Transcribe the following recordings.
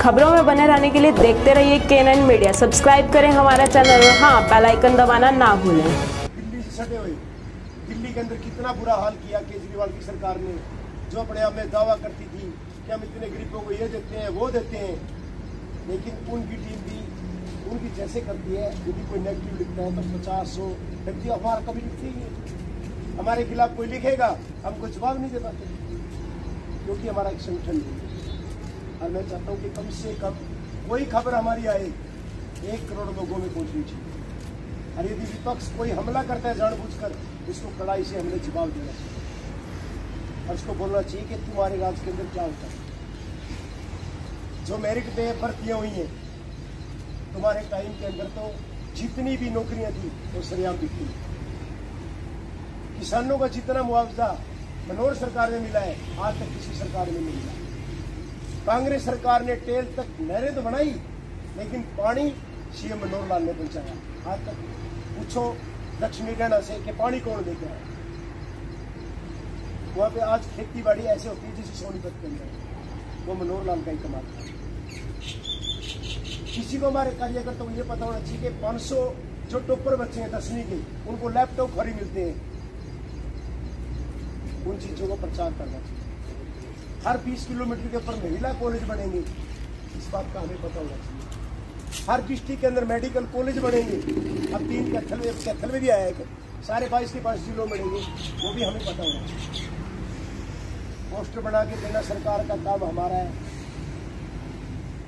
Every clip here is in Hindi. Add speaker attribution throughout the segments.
Speaker 1: खबरों में बने रहने के लिए देखते रहिए के मीडिया सब्सक्राइब करें हमारा चैनल और हाँ बेल आइकन दबाना ना भूलें।
Speaker 2: दिल्ली से सटे हुए। दिल्ली के अंदर कितना बुरा हाल किया केजरीवाल की सरकार ने, जो अपने आप में दावा करती थी कि हम इतने गरीबों को ये देते हैं, वो देते हैं। लेकिन उनकी टीम भी, उनकी जैसे करती है यदि कोई नेगेटिव लिखता है तो पचास, सौ व्यक्ति अखबार कभी लिखते ही हमारे खिलाफ कोई लिखेगा, हम कोई जवाब नहीं दे पाते, क्योंकि हमारा एक संगठन नहीं है। और मैं चाहता हूँ कि कम से कम कोई खबर हमारी आए। एक करोड़ लोगों में पहुंचनी चाहिए और यदि विपक्ष कोई हमला करता है जानबूझकर उसको कड़ाई से हमने जवाब देना चाहिए। और उसको बोलना चाहिए कि तुम्हारे राज्य के अंदर क्या होता है। जो मेरिट पे भर्तियाँ हुई हैं, तुम्हारे टाइम के अंदर तो जितनी भी नौकरियाँ थी, वो सरेआम बिकती किसानों का जितना मुआवजा मनोहर सरकार ने मिला है, आज तक किसी सरकार में नहीं मिला। कांग्रेस सरकार ने टेल तक नहरें तो बनाई, लेकिन पानी सीएम मनोहर लाल ने पहुँचाया। आज तक पूछो, लक्ष्मी कहना से कि पानी कौन देके आया? वहाँ पे आज खेती बाड़ी ऐसे होती है जिसे सोनीपत के अंदर वो मनोहर लाल का ही कमाल था। किसी को हमारे कार्यकर्ता को ये पता होना चाहिए कि 500 जो टोपर बच्चे हैं दसवीं के, उनको लैपटॉप फ्री मिलते हैं। उन चीज़ों को प्रचार करना चाहिए। हर 20 किलोमीटर के ऊपर महिला कॉलेज बनेंगे। इस बात का हमें पता होना चाहिए। हर डिस्ट्रिक्ट के अंदर मेडिकल कॉलेज बनेंगे। अब तीन कैथल में कैथल में भी आया है सारे बाईस के पास जिलों बनेंगे। वो भी हमें पता होना चाहिए। पोस्टर बना के देना सरकार का काम हमारा है।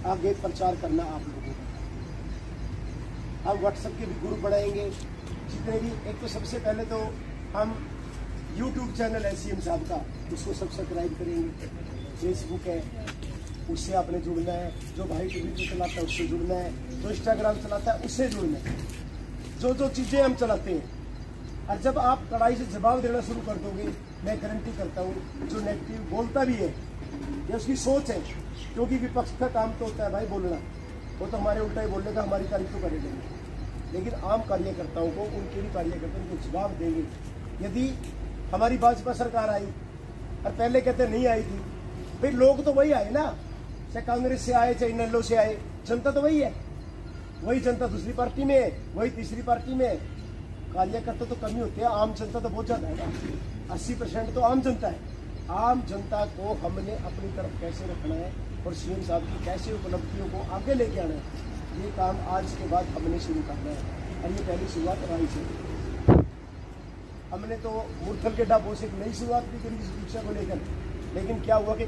Speaker 2: आगे प्रचार करना आप लोगों का। अब व्हाट्सएप के भी ग्रुप बनाएँगे जितने भी, एक तो सबसे पहले तो हम यूट्यूब चैनल है सी साहब का उसको सब्सक्राइब करेंगे। फेसबुक है, उससे आपने जुड़ना है। जो भाई टीवी चलाता है, उससे जुड़ना है। जो इंस्टाग्राम चलाता है, उससे जुड़ना है। जो जो चीज़ें हम चलाते हैं। और जब आप कड़ाई से जवाब देना शुरू कर दोगे, मैं गारंटी करता हूँ, जो नेगेटिव बोलता भी है, ये उसकी सोच है। क्योंकि विपक्ष का काम तो होता है भाई बोलना। वो तो हमारे उल्टा ही बोलेगा, हमारी तारीफ़ तो करेगा लेकिन आम कार्यकर्ताओं को, उनके भी कार्यकर्ता उनको जवाब देंगे। यदि हमारी भाजपा सरकार आई, और पहले कहते नहीं आई थी। भाई, लोग तो वही आए ना। चाहे कांग्रेस से आए, चाहे नल्लो से आए, जनता तो वही है। वही जनता दूसरी पार्टी में है, वही तीसरी पार्टी में है। कार्यकर्ता तो कमी होते हैं, आम जनता तो बहुत ज़्यादा है ना। अस्सी परसेंट तो आम जनता है। आम जनता को हमने अपनी तरफ़ कैसे रखना है, और सीएम साहब की कैसे उपलब्धियों को आगे लेके आना है, ये काम आज के बाद हमने शुरू करना है। और ये पहली शुरुआत रही से हमने तो मुरथल के डाबों से एक नई शुरुआत भी करी शिक्षा को लेकर। लेकिन क्या हुआ कि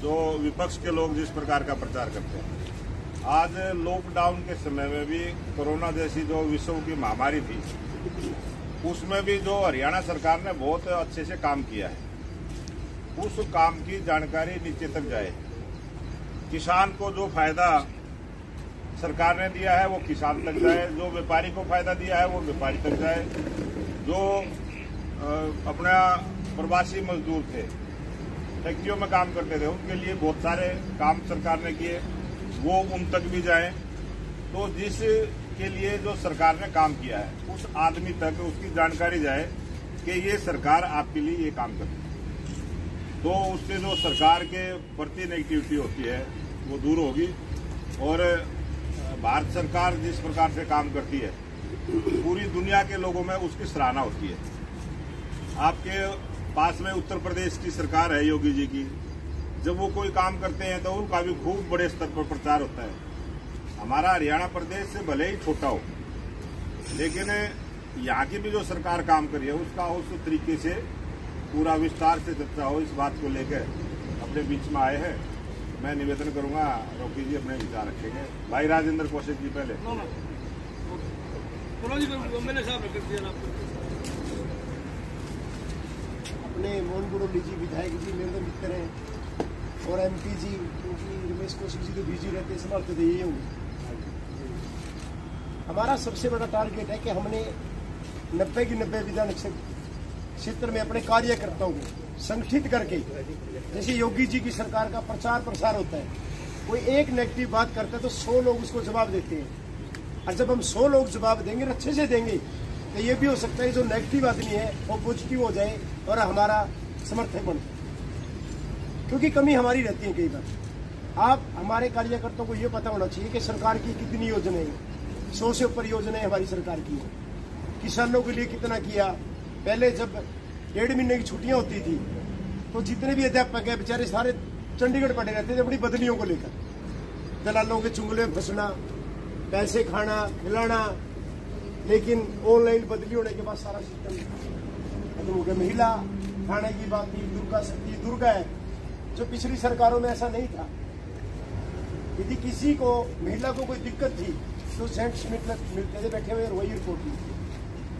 Speaker 3: जो विपक्ष के लोग जिस प्रकार का प्रचार करते हैं। आज लॉकडाउन के समय में भी कोरोना जैसी जो विश्व की महामारी थी, उसमें भी जो हरियाणा सरकार ने बहुत अच्छे से काम किया है, उस काम की जानकारी नीचे तक जाए। किसान को जो फ़ायदा सरकार ने दिया है, वो किसान तक जाए, जो व्यापारी को फ़ायदा दिया है, वो व्यापारी तक जाए। अपना प्रवासी मजदूर थे। फैक्ट्रियों में काम करते थे, उनके लिए बहुत सारे काम सरकार ने किए, वो उन तक भी जाए। तो जिस के लिए जो सरकार ने काम किया है, उस आदमी तक उसकी जानकारी जाए कि ये सरकार आपके लिए ये काम करती है। तो उससे जो सरकार के प्रति नेगेटिविटी होती है, वो दूर होगी। और भारत सरकार जिस प्रकार से काम करती है, पूरी दुनिया के लोगों में उसकी सराहना होती है। आपके पास में उत्तर प्रदेश की सरकार है योगी जी की जब वो कोई काम करते हैं तो उनका भी खूब बड़े स्तर पर प्रचार होता है हमारा हरियाणा प्रदेश से भले ही छोटा हो लेकिन यहाँ की भी जो सरकार काम करी है उसका उस तरीके से पूरा विस्तार से चर्चा हो इस बात को लेकर अपने बीच में आए हैं मैं निवेदन करूँगा रोकी जी अपने विचार रखेंगे भाई राजेंद्र कौशिक जी पहले
Speaker 2: अपने मोहन गुरोली जी, विधायक जी, मेरे मित्र हैं और एमपी जी, क्योंकि रमेश कौशिक जी तो बिज़ी रहते समर्थ थे, ये हूँ। हमारा सबसे बड़ा टारगेट है कि हमने नब्बे की नब्बे विधान क्षेत्र में अपने कार्यकर्ताओं को संगठित करके, जैसे योगी जी की सरकार का प्रचार प्रसार होता है, कोई एक नेगेटिव बात करता है तो सौ लोग उसको जवाब देते हैं। और जब हम सौ लोग जवाब देंगे अच्छे से देंगे तो ये भी हो सकता है जो नेगेटिव आदमी है, वो पॉजिटिव हो जाए और हमारा समर्थन बन। जाए क्योंकि कमी हमारी रहती है कई बार। आप, हमारे कार्यकर्ताओं को ये पता होना चाहिए कि सरकार की कितनी योजनाएँ हैं। सौ से ऊपर योजनाएँ हमारी सरकार की है। किसानों के लिए कितना किया। पहले जब डेढ़ महीने की छुट्टियाँ होती थी तो जितने भी अध्यापक है, बेचारे सारे चंडीगढ़ पड़े रहते थे अपनी बदलियों को लेकर। दलालों के चुंगले में फंसना, पैसे खाना, खिलाना लेकिन ऑनलाइन बदली होने के बाद सारा सिस्टम खत्म हो गया। महिला खाने की बात थी, दुर्गा शक्ति दुर्गा है, जो पिछली सरकारों में ऐसा नहीं था। यदि किसी को, महिला को कोई दिक्कत थी तो सेंट मिलते थे बैठे हुए, वही रिपोर्ट की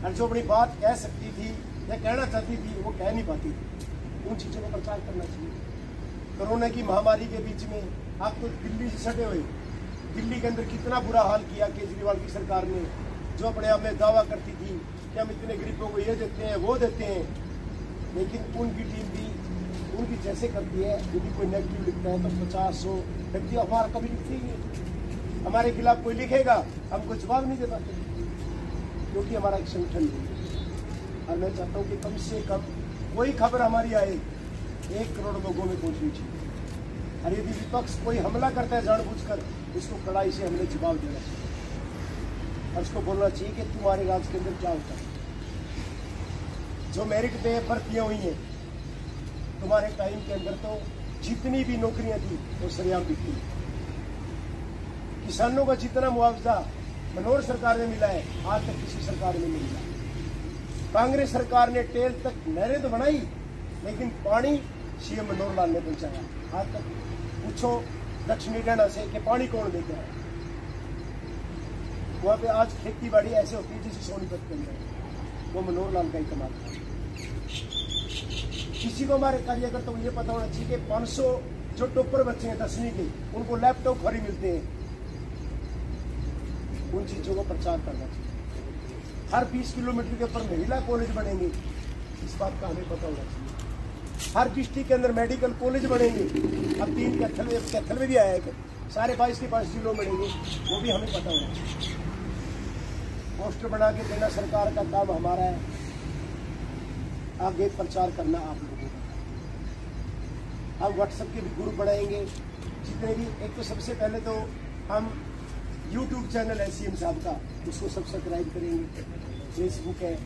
Speaker 2: और जो अपनी बात कह सकती थी, या कहना चाहती थी, वो कह नहीं पाती थी। उन चीज़ों का प्रचार करना चाहिए। कोरोना की महामारी के बीच में आप तो दिल्ली से सटे हुए। दिल्ली के अंदर कितना बुरा हाल किया केजरीवाल की सरकार ने। जो अपने आप में दावा करती थी कि हम इतने गरीबों को ये देते हैं, वो देते हैं, लेकिन उनकी टीम भी, उनकी जैसे करती है, यदि कोई नेगेटिव लिखता है तो पचास, सौ व्यक्ति हमारा कभी लिखते ही नहीं। हमारे खिलाफ कोई लिखेगा, हम कोई जवाब नहीं दे पाते। क्योंकि हमारा एक संगठन है। और मैं चाहता हूँ कि कम से कम कोई खबर हमारी आए, एक करोड़ लोगों में पहुंचनी चाहिए। और यदि विपक्ष कोई हमला करता है जानबूझकर उसको कड़ाई से हमने जवाब देना चाहिए। और उसको बोलना चाहिए कि तुम्हारे राज्य के अंदर क्या होता है? जो मेरिट पे भर्तियाँ हुई हैं। तुम्हारे टाइम के अंदर तो जितनी भी नौकरियाँ थी, वो सरेआम बिकती किसानों का जितना मुआवजा मनोहर सरकार में मिला है, आज तक किसी सरकार में नहीं मिला। कांग्रेस सरकार ने टेल तक नहरें तो बनाई, लेकिन पानी सीएम मनोहर लाल ने पहुँचाया। आज तक पूछो दक्षिणी हरियाणा से कि पानी कौन देकर आया वहाँ पे आज खेती बाड़ी ऐसे होती है जैसे सोनीपत के अंदर वो मनोहर लाल का ही कमाल था। किसी को हमारे कार्यकर्ता को ये पता होना चाहिए कि 500 जो टॉपर बच्चे हैं दसवीं के, उनको लैपटॉप फ्री मिलते हैं। उन चीज़ों को प्रचार करना चाहिए। हर 20 किलोमीटर के ऊपर महिला कॉलेज बनेंगे, इस बात का हमें पता होना चाहिए। हर डिस्ट्रिक्ट के अंदर मेडिकल कॉलेज बनेंगे। अब तीन कैथल में कैथल में भी आया है सारे बाईस के पास जिलों बनेंगे, वो भी हमें पता होना चाहिए। पोस्टर बना के देना सरकार का काम हमारा है। आगे प्रचार करना आप लोगों का। हम व्हाट्सएप के भी ग्रुप बढ़ाएँगे जितने भी, एक तो सबसे पहले तो हम यूट्यूब चैनल है सीएम साहब का, उसको सब्सक्राइब करेंगे। फेसबुक है,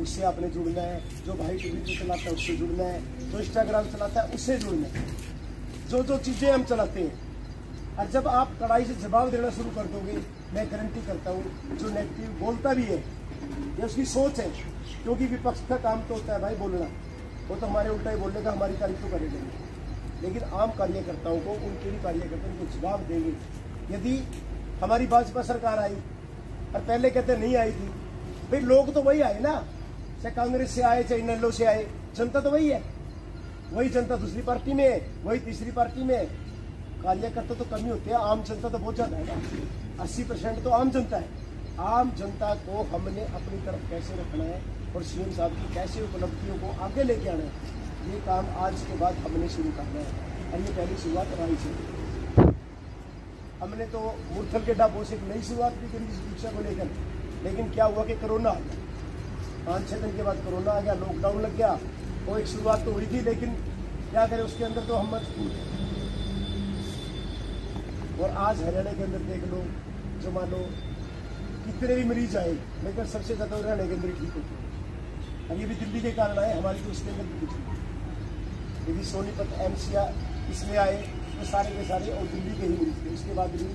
Speaker 2: उससे आपने जुड़ना है। जो भाई ट्विटर चलाता है, उससे जुड़ना है। जो इंस्टाग्राम चलाता है, उससे जुड़ना है। जो जो चीज़ें हम चलाते हैं, और जब आप कड़ाई से जवाब देना शुरू कर दोगे मैं गारंटी करता हूँ, जो नेगेटिव बोलता भी है, ये उसकी सोच है, क्योंकि विपक्ष का काम तो होता है भाई बोलना। वो तो हमारे उल्टा ही बोलेगा, हमारी तारीफ़ तो करेगा। लेकिन आम कार्यकर्ताओं को, उनके भी कार्यकर्ता को जवाब देंगे। यदि हमारी भाजपा सरकार आई, और पहले कहते नहीं आई थी, भाई लोग तो वही आए ना। चाहे कांग्रेस से आए, चाहे इनलो से आए, जनता तो वही है। वही जनता दूसरी पार्टी में है, वही तीसरी पार्टी में है। कार्यकर्ता तो कमी होते हैं, आम जनता तो बहुत ज़्यादा है ना। अस्सी परसेंट तो आम जनता है। आम जनता को हमने अपनी तरफ़ कैसे रखना है और सीएम साहब की कैसे उपलब्धियों को आगे लेके आना है, ये काम आज के बाद हमने शुरू करना है। और ये पहली शुरुआत हमारी से हमने तो मुरथल के डाबो से एक नई शुरुआत भी करी इस शिक्षा को लेकर। लेकिन क्या हुआ कि कोरोना आ गया। पाँच छः दिन के बाद कोरोना आ गया लॉकडाउन लग गया वो एक शुरुआत तो हुई थी, लेकिन क्या करें, उसके अंदर तो हम मजबूर और आज हरियाणा के अंदर देख लो, जो मान लो, कितने भी मरीज़ आए, लेकिन सबसे ज़्यादा हरियाणा के अंदर ठीक होते हैं। और ये भी दिल्ली के कारण आए, हमारी तो उसके अंदर भी यदि सोनीपत एमसीआर इसमें आए तो सारे के सारे और दिल्ली के ही मरीज़ थे। उसके बाद भी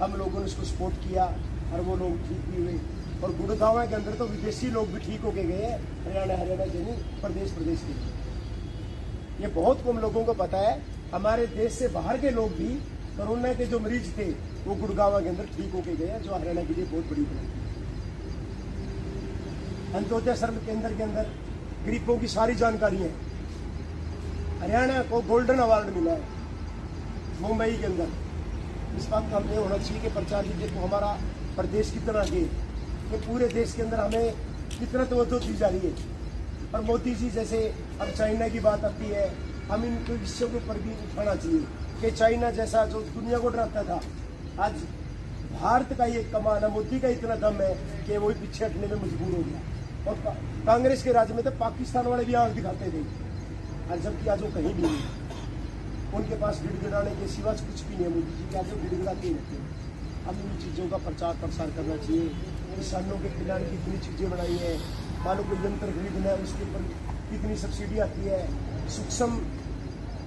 Speaker 2: हम लोगों ने उसको सपोर्ट किया और वो लोग ठीक भी हुए। और गुड़गांव के अंदर तो विदेशी लोग भी ठीक होके गए हैं, हरियाणा हरियाणा नहीं प्रदेश प्रदेश के। ये बहुत कम लोगों को पता है, हमारे देश से बाहर के लोग भी कोरोना के जो मरीज़ थे, वो गुड़गावा के अंदर ठीक होके गए जो हरियाणा के लिए बहुत बड़ी है अंत्योदय शरण केंद्र के अंदर गरीबों की सारी जानकारी है। हरियाणा को गोल्डन अवार्ड मिला है, मुंबई के अंदर। इस बात का हमें होना चाहिए कि प्रचार की देखो हमारा प्रदेश कितना आगे कि पूरे देश के अंदर हमें कितना तवज्जो दी जा रही है। और मोदी जी जैसे, अब चाइना की बात आती है हम इन विषयों के ऊपर भी उठाना चाहिए कि चाइना जैसा जो दुनिया को डराता था, आज भारत का ये कमाना मोदी का इतना दम है कि वो पीछे हटने में मजबूर हो गया। और कांग्रेस के राज्य में तो पाकिस्तान वाले भी आँख दिखाते थे। और जबकि आज वो कहीं भी नहीं उनके पास गिड़गिड़ाने के सिवा कुछ भी नहीं है, मोदी जी के आगे गिड़गिड़ाते ही रहते हैं। हमें इन चीज़ों का प्रचार प्रसार करना चाहिए। किसानों के कल्याण की इतनी चीज़ें बनाई है। मानो कोई यंत्र खरीदना है, उसके ऊपर कितनी सब्सिडी आती है। सूक्ष्म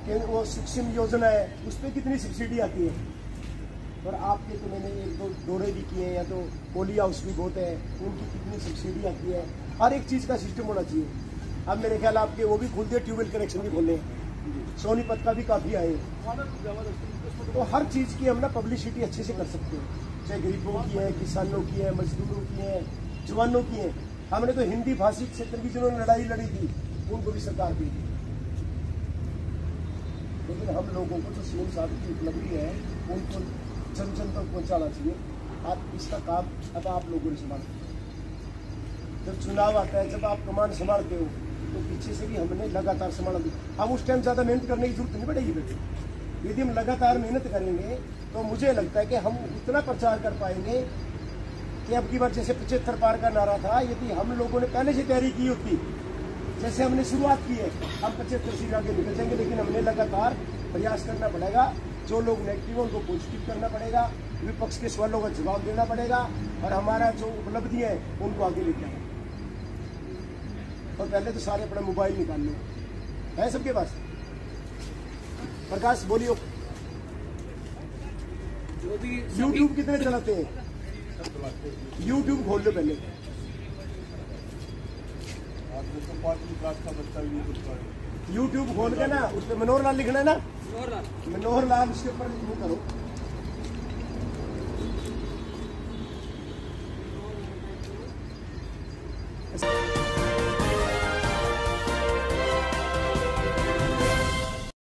Speaker 2: वो सूक्ष्म योजना है, उस पर कितनी सब्सिडी आती है? और आपके तो मैंने एक दो दौरे भी किए हैं, या तो पोली हाउस भी बहुत है, उनकी कितनी सब्सिडी आती है? हर एक चीज़ का सिस्टम होना चाहिए। अब मेरे ख्याल आपके वो भी खुल दिए ट्यूबवेल कनेक्शन भी खोले सोनीपत का भी काफ़ी आए। तो हर चीज़ की हम ना पब्लिसिटी अच्छे से कर सकते हैं। चाहे गरीबों की है, किसानों की है, मजदूरों की है, जवानों की है। हमने तो हिंदी भाषी क्षेत्र की जिन्होंने लड़ाई लड़ी थी, उनको भी सरकार दी थी लेकिन हम लोगों को जो सीएम साहब की उपलब्धि है, उनको जन जन तक पहुंचाना चाहिए। आप इसका काम अब आप लोगों ने संभाल। जब चुनाव आता है, जब आप कमांड संभालते हो तो पीछे से भी हमने लगातार संभाला। हम उस टाइम ज़्यादा मेहनत करने की ज़रूरत नहीं पड़ेगी बेटे। यदि हम लगातार मेहनत करेंगे तो मुझे लगता है कि हम उतना प्रचार कर पाएँगे कि अब की बार जैसे पचहत्तर पार का नारा था, यदि हम लोगों ने पहले से तैयारी की होती जैसे हमने शुरुआत की है हम पचहत्तर सीट आगे निकल जाएँगे लेकिन हमने लगातार प्रयास करना पड़ेगा। जो लोग नेगेटिव है उनको पॉजिटिव करना पड़ेगा। विपक्ष के सवालों का जवाब देना पड़ेगा और हमारा जो उपलब्धि है उनको आगे लेके आना और पहले तो सारे अपना मोबाइल निकाल लो। है सबके पास? प्रकाश बोलियो। यूट्यूब कितने चलाते हैं? यूट्यूब खोल लो पहले।
Speaker 3: क्लास का बच्चा भी यूट्यूब का
Speaker 2: यूट्यूब खोल के ना उसमें मनोहर लाल लिखना है ना? मनोहर लाल उसके ऊपर करो।